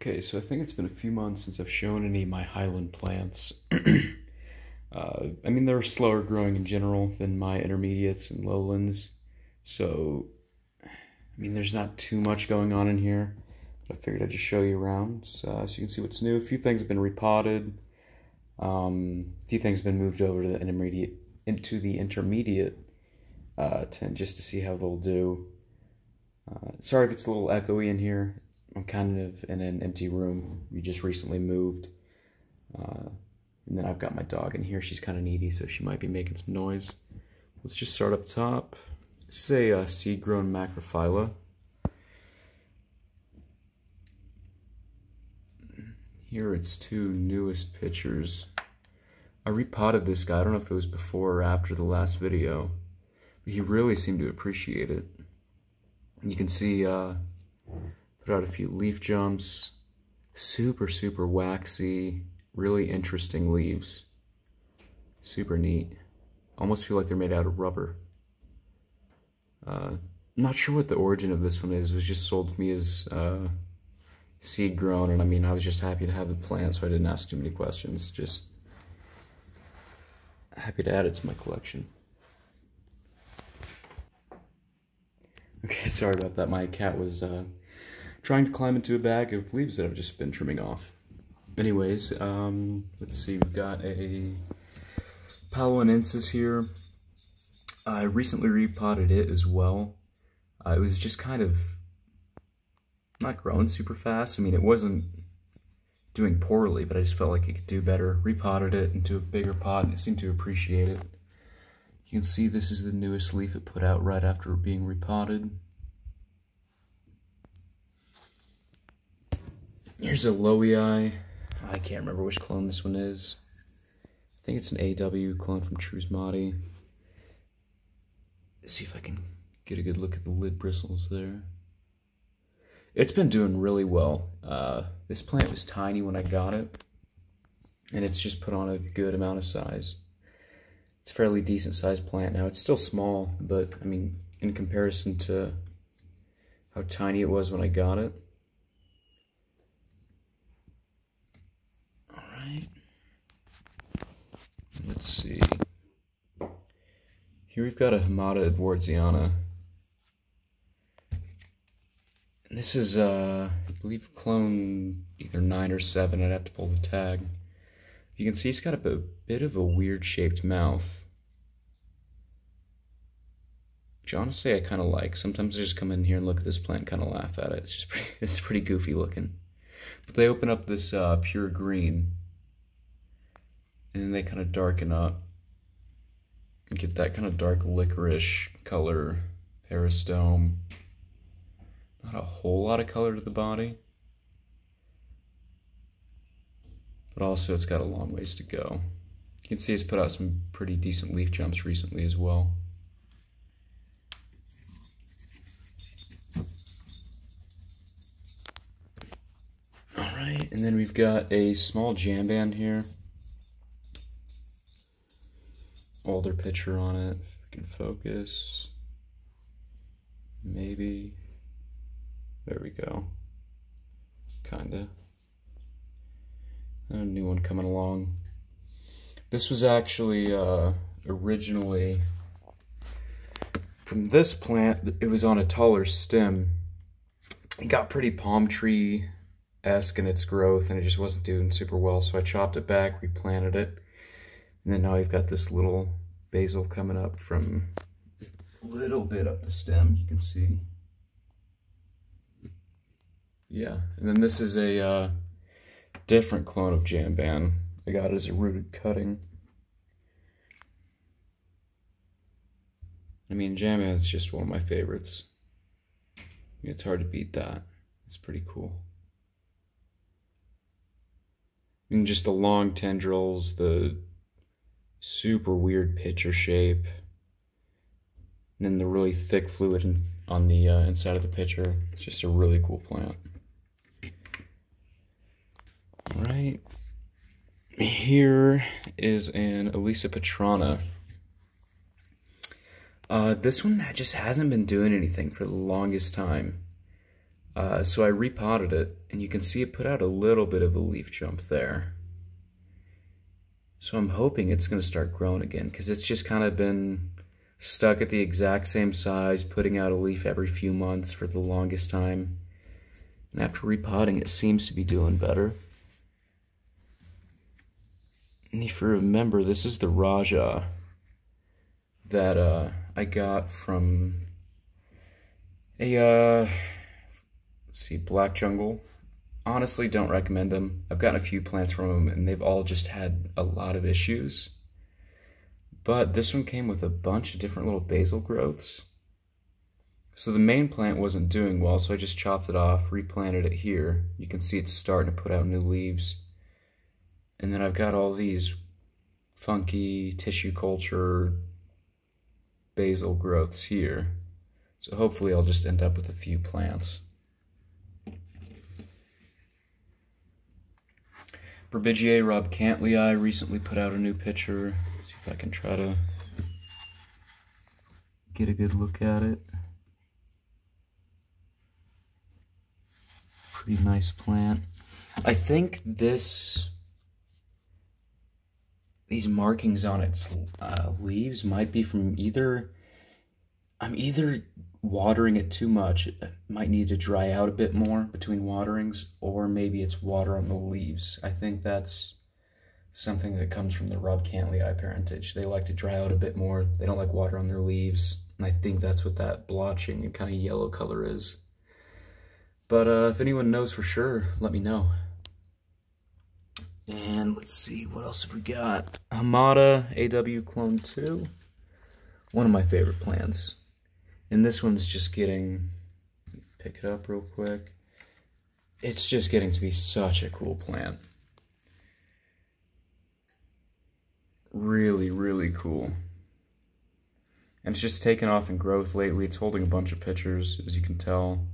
Okay, so I think it's been a few months since I've shown any of my highland plants. uh, I mean, they're slower growing in general than my intermediates and lowlands. So, I mean, there's not too much going on in here. But I figured I'd just show you around uh, so you can see what's new. A few things have been repotted. Um, a few things have been moved over to the intermediate into the intermediate uh, tent just to see how they'll do. Uh, sorry if it's a little echoey in here. I'm kind of in an empty room. We just recently moved. Uh, and then I've got my dog in here. She's kind of needy, so she might be making some noise. Let's just start up top. This is a uh, seed-grown macrophylla. Here its two newest pictures. I repotted this guy. I don't know if it was before or after the last video. But he really seemed to appreciate it. And you can see uh, Put out a few leaf jumps. Super, super waxy, really interesting leaves. Super neat. Almost feel like they're made out of rubber. Uh, not sure what the origin of this one is. It was just sold to me as uh, seed grown, and I mean, I was just happy to have the plant, so I didn't ask too many questions. Just happy to add it to my collection. Okay, sorry about that. My cat was uh, trying to climb into a bag of leaves that I've just been trimming off. Anyways, um, let's see, we've got a Palawanensis here. I recently repotted it as well. Uh, it was just kind of not growing super fast. I mean, it wasn't doing poorly, but I just felt like it could do better. Repotted it into a bigger pot, and it seemed to appreciate it. You can see this is the newest leaf it put out right after being repotted. Here's a Lowii. I can't remember which clone this one is. I think it's an AW clone from Trusmadi. Let's see if I can get a good look at the lid bristles there. It's been doing really well. Uh, this plant was tiny when I got it, and it's just put on a good amount of size. It's a fairly decent sized plant now. It's still small, but I mean, in comparison to how tiny it was when I got it, right. Let's see. Here we've got a Hamata Edwardsiana. This is, uh, I believe, clone either 9 or 7. I'd have to pull the tag. You can see he's got a bit of a weird shaped mouth. Which honestly I kind of like. Sometimes I just come in here and look at this plant kind of laugh at it. It's just pretty, it's pretty goofy looking. But they open up this uh, pure green and then they kind of darken up and get that kind of dark licorice color peristome. Not a whole lot of color to the body. But also it's got a long ways to go. You can see it's put out some pretty decent leaf jumps recently as well. All right and then we've got a small jamban here picture on it. If we can focus. Maybe. There we go. Kinda. A new one coming along. This was actually uh, originally from this plant. It was on a taller stem. It got pretty palm tree esque in its growth, and it just wasn't doing super well. So I chopped it back, replanted it, and then now we've got this little basal coming up from a little bit up the stem, you can see. Yeah, and then this is a uh, different clone of Jamban. I got it as a rooted cutting. I mean, Jamban is just one of my favorites. It's hard to beat that. It's pretty cool. I mean, just the long tendrils, the super weird pitcher shape. And then the really thick fluid in, on the uh, inside of the pitcher. It's just a really cool plant. All right. Here is an Elisa Petrana. Uh, this one just hasn't been doing anything for the longest time. Uh, so I repotted it, and you can see it put out a little bit of a leaf jump there. So I'm hoping it's going to start growing again, because it's just kind of been stuck at the exact same size, putting out a leaf every few months for the longest time. And after repotting, it seems to be doing better. And if you remember, this is the Raja that uh, I got from a, uh, let's see, Black Jungle. Honestly, don't recommend them. I've gotten a few plants from them, and they've all just had a lot of issues. But this one came with a bunch of different little basal growths. So the main plant wasn't doing well, so I just chopped it off, replanted it here. You can see it's starting to put out new leaves. And then I've got all these funky tissue culture basal growths here. So hopefully I'll just end up with a few plants. Burbidgeae Rob Cantley, I recently put out a new picture. See if I can try to get a good look at it. Pretty nice plant. I think this, these markings on its uh, leaves might be from either, I'm either watering it too much. It might need to dry out a bit more between waterings, or maybe it's water on the leaves. I think that's something that comes from the robcantleyi parentage. They like to dry out a bit more. They don't like water on their leaves. And I think that's what that blotching and kind of yellow color is. But uh, if anyone knows for sure, let me know. And let's see, what else have we got? Hamata AW Clone 2. One of my favorite plants. And this one's just getting, pick it up real quick. It's just getting to be such a cool plant. Really, really cool. And it's just taken off in growth lately. It's holding a bunch of pictures, as you can tell.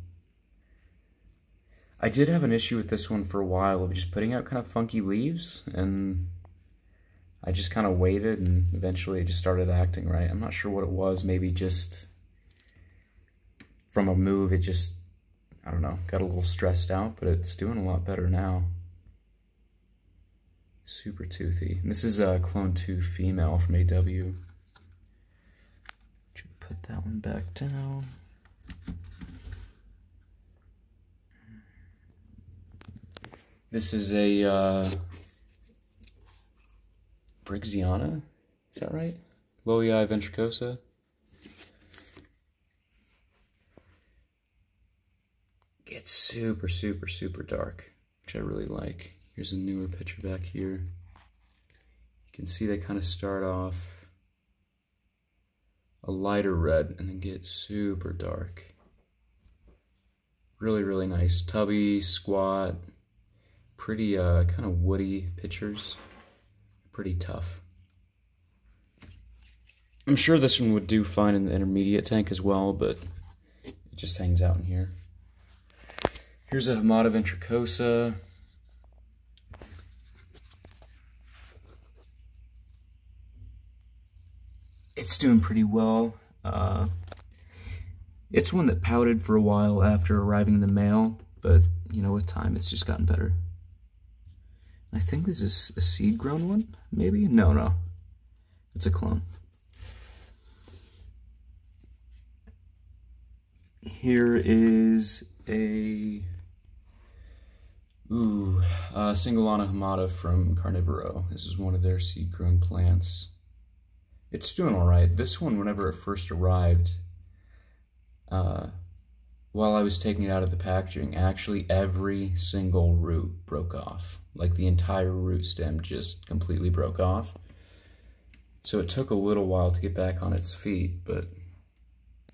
I did have an issue with this one for a while of just putting out kind of funky leaves, and I just kind of waited, and eventually it just started acting right. I'm not sure what it was, maybe just from a move, it just, I don't know, got a little stressed out, but it's doing a lot better now. Super toothy. And this is a clone 2 female from AW. Put that one back down. This is a uh, Briggsana, is that right? Lowii ventricosa. Gets super, super, super dark, which I really like. Here's a newer picture back here. You can see they kind of start off a lighter red and then get super dark. Really, really nice. Tubby, squat, pretty uh, kind of woody pictures. Pretty tough. I'm sure this one would do fine in the intermediate tank as well, but it just hangs out in here. Here's a Hamata ventricosa. It's doing pretty well. Uh, it's one that pouted for a while after arriving in the mail, but you know, with time, it's just gotten better. I think this is a seed-grown one, maybe? No, no. It's a clone. Here is a Ooh, uh, Singalana hamata from Carnivero. This is one of their seed-grown plants. It's doing all right. This one, whenever it first arrived, uh, while I was taking it out of the packaging, actually every single root broke off. Like the entire root stem just completely broke off. So it took a little while to get back on its feet, but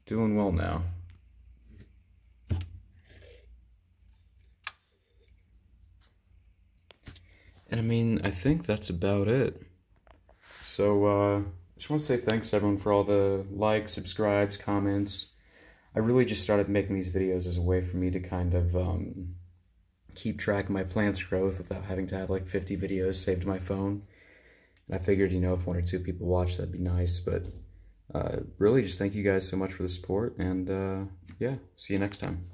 doing well now. And I mean, I think that's about it. So, uh, I just want to say thanks everyone for all the likes, subscribes, comments. I really just started making these videos as a way for me to kind of um, keep track of my plant's growth without having to have like 50 videos saved to my phone. And I figured, you know, if one or two people watch, that'd be nice. But uh, really, just thank you guys so much for the support. And uh, yeah, see you next time.